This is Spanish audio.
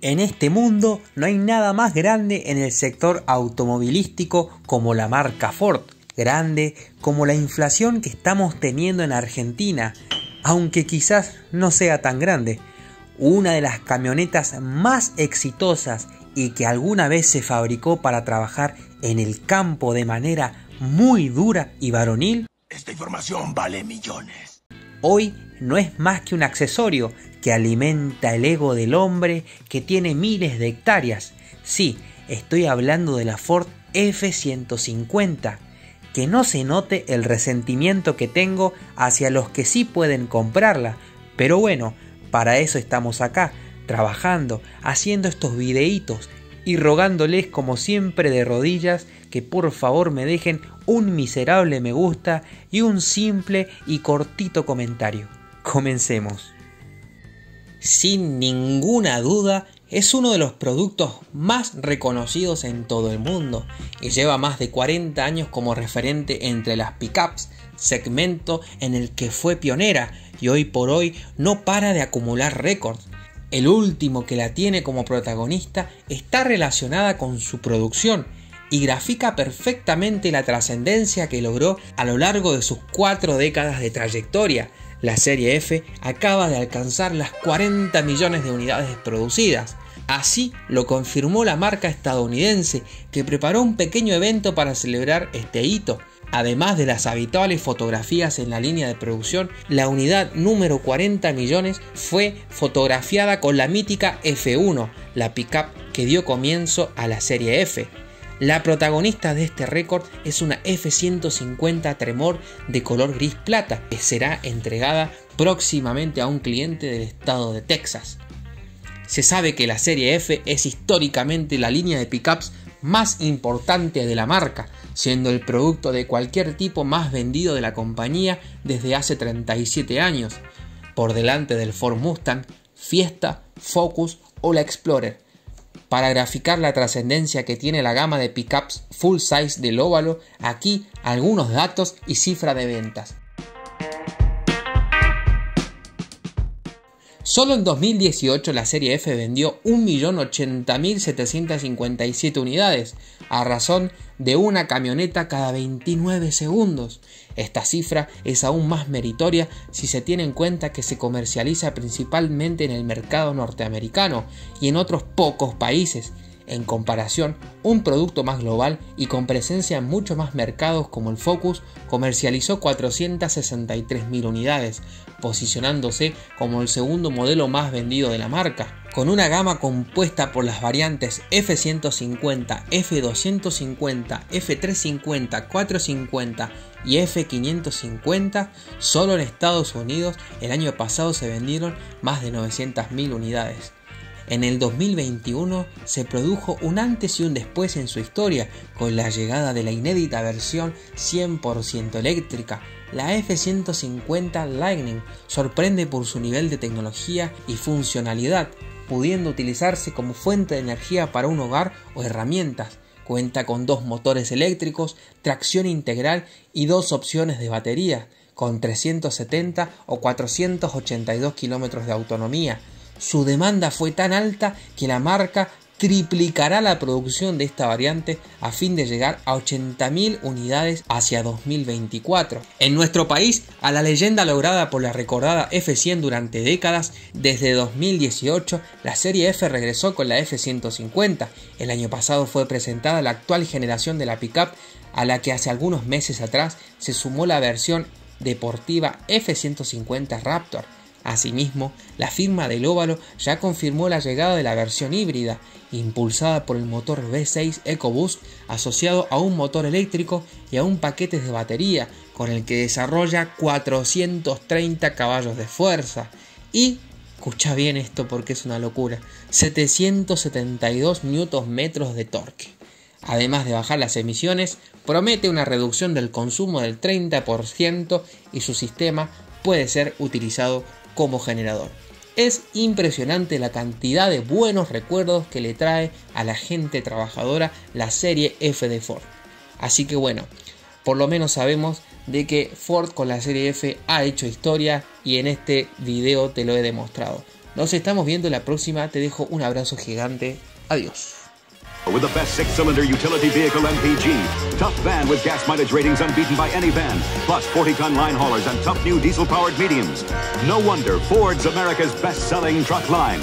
En este mundo no hay nada más grande en el sector automovilístico como la marca Ford, grande como la inflación que estamos teniendo en Argentina, aunque quizás no sea tan grande. Una de las camionetas más exitosas y que alguna vez se fabricó para trabajar en el campo de manera muy dura y varonil. Esta información vale millones. Hoy no es más que un accesorio que alimenta el ego del hombre que tiene miles de hectáreas. Sí, estoy hablando de la Ford F-150. Que no se note el resentimiento que tengo hacia los que sí pueden comprarla. Pero bueno, para eso estamos acá, trabajando, haciendo estos videitos y rogándoles como siempre de rodillas que por favor me dejen un miserable me gusta y un simple y cortito comentario. Comencemos. Sin ninguna duda, es uno de los productos más reconocidos en todo el mundo y lleva más de 40 años como referente entre las pickups, segmento en el que fue pionera y hoy por hoy no para de acumular récords. El último que la tiene como protagonista está relacionada con su producción y grafica perfectamente la trascendencia que logró a lo largo de sus cuatro décadas de trayectoria, la serie F acaba de alcanzar las 40 millones de unidades producidas. Así lo confirmó la marca estadounidense, que preparó un pequeño evento para celebrar este hito. Además de las habituales fotografías en la línea de producción, la unidad número 40 millones fue fotografiada con la mítica F1, la pickup que dio comienzo a la serie F. La protagonista de este récord es una F-150 Tremor de color gris plata que será entregada próximamente a un cliente del estado de Texas. Se sabe que la serie F es históricamente la línea de pickups más importante de la marca, siendo el producto de cualquier tipo más vendido de la compañía desde hace 37 años, por delante del Ford Mustang, Fiesta, Focus o la Explorer para graficar la trascendencia que tiene la gama de pickups full size del óvalo, aquí algunos datos y cifra de ventas. Solo en 2018 la serie F vendió 1.080.757 unidades, a razón de una camioneta cada 29 segundos. Esta cifra es aún más meritoria si se tiene en cuenta que se comercializa principalmente en el mercado norteamericano y en otros pocos países, en comparación, un producto más global y con presencia en muchos más mercados como el Focus comercializó 463.000 unidades, posicionándose como el segundo modelo más vendido de la marca. Con una gama compuesta por las variantes F150, F250, F350, 450 y F550, solo en Estados Unidos el año pasado se vendieron más de 900.000 unidades. En el 2021 se produjo un antes y un después en su historia con la llegada de la inédita versión 100% eléctrica. La F150 Lightning sorprende por su nivel de tecnología y funcionalidad, pudiendo utilizarse como fuente de energía para un hogar o herramientas. Cuenta con dos motores eléctricos, tracción integral y dos opciones de batería, con 370 o 482 kilómetros de autonomía su demanda fue tan alta que la marca triplicará la producción de esta variante a fin de llegar a 80.000 unidades hacia 2024. En nuestro país, a la leyenda lograda por la recordada F100 durante décadas, desde 2018 la serie F regresó con la F150. El año pasado fue presentada la actual generación de la pickup a la que hace algunos meses atrás se sumó la versión deportiva F150 Raptor Asimismo, la firma del óvalo ya confirmó la llegada de la versión híbrida, impulsada por el motor V6 EcoBoost asociado a un motor eléctrico y a un paquete de batería con el que desarrolla 430 caballos de fuerza y, escucha bien esto porque es una locura, 772 Nm de torque. Además de bajar las emisiones, promete una reducción del consumo del 30% y su sistema puede ser utilizado como generador. Es impresionante la cantidad de buenos recuerdos que le trae a la gente trabajadora la serie F de Ford. Así que bueno, por lo menos sabemos de que Ford con la serie F ha hecho historia y en este video te lo he demostrado. Nos estamos viendo la próxima. Te dejo un abrazo gigante. Adiós. With the best six-cylinder utility vehicle MPG, tough van with gas mileage ratings unbeaten by any van, plus 40-ton line haulers and tough new diesel-powered mediums. No wonder Ford's America's best-selling truck line.